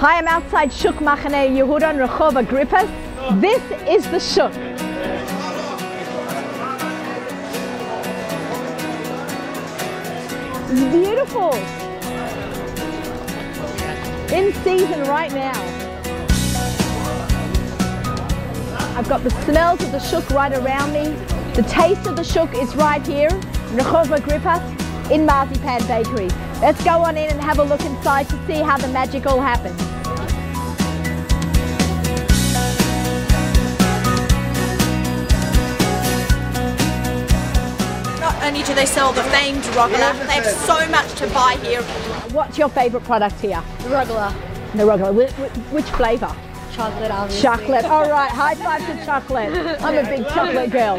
Hi, I'm outside Shuk Machane Yehuda and Rehov Agrippas. This is the Shuk. It's beautiful. In season right now. I've got the smells of the Shuk right around me. The taste of the Shuk is right here, Rehov Agrippas in Marzipan Bakery. Let's go on in and have a look inside to see how the magic all happens. Not only do they sell the famed Rogala, they have so much to buy here. What's your favourite product here? Regular. The Rogala. Which, which flavour? Chocolate, obviously. Chocolate. All right, high five to chocolate. I'm a big chocolate girl.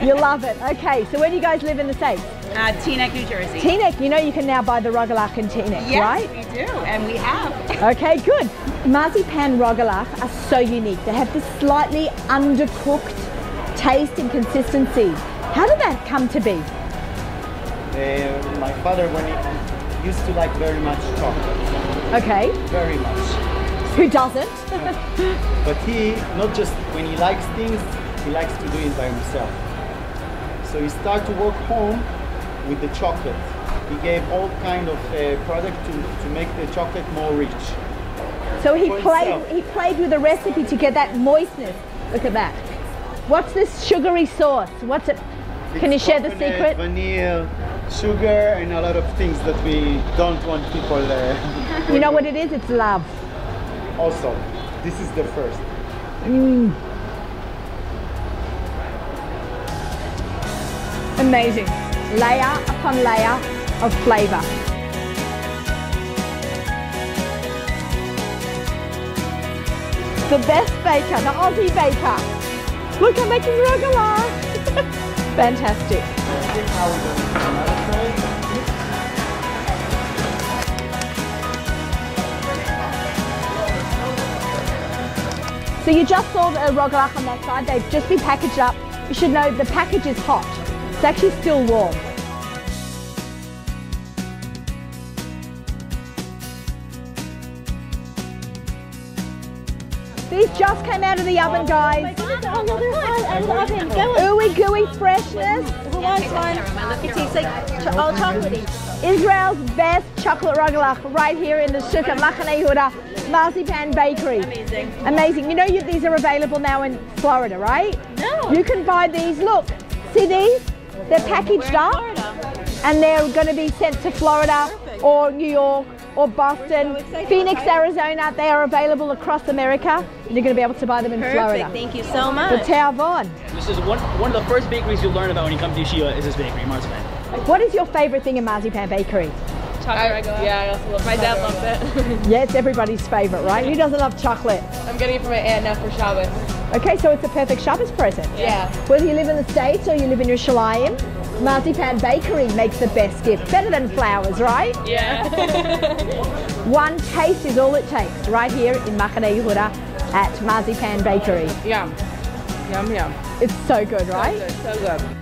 You love it. Okay, so where do you guys live in the States? Uh, Teaneck, New Jersey. Teaneck, you know you can now buy the Rogalach in Teaneck, yes, right? we do, and we have. Okay, good. Marzipan Rogalach are so unique. They have this slightly undercooked taste and consistency. How did that come to be? Uh, my father, when he used to like very much chocolate, Okay, very much. Who doesn't? But he, not just when he likes things, he likes to do it by himself. So he started to work home with the chocolate. He gave all kind of uh, product to, to make the chocolate more rich. So he For played. himself. He played with the recipe to get that moistness. Look at that. What's this sugary sauce? What's it? Can you It's share the secret? Vanilla, sugar, and a lot of things that we don't want people. Uh, You know what it is? It's love. Also, this is the first. Mm. Amazing. Layer upon layer of flavour. The best baker, the Aussie baker. Look, I'm making rugala. Fantastic. So you just saw the rogalach on that side. They've just been packaged up. You should know the package is hot. It's actually still warm. These just came out of the oven, guys. I love him. Go on. Ooey gooey freshness. Who wants one? It tastes like all chocolatey. Israel's best chocolate rogalach right here in the Shuk at Machane Yehuda Marzipan Bakery. Amazing. Amazing. You know you, these are available now in Florida, right? No. You can buy these. Look, see these? They're packaged up and they're going to be sent to Florida or New York or Boston, Phoenix, Arizona. They are available across America. And you're going to be able to buy them in Perfect, Florida. thank you so much. The much. Tavon. This is one one of the first bakeries you'll learn about when you come to Yeshiva is this bakery, Marzipan. What is your favorite thing in Marzipan Bakery? I, yeah, I also love My dad loves it. Yeah, it's everybody's favorite, right? Who doesn't love chocolate? I'm getting it for my aunt now for Shabbos. Okay, so it's a perfect Shabbos present. Yeah. Whether you live in the States or you live in Yerushalayim, Marzipan Bakery makes the best gift. Better than flowers, right? Yeah. One taste is all it takes, right here in Machane Yehuda at Marzipan Bakery. yum. Yum, yum. It's so good, right? Good, so good.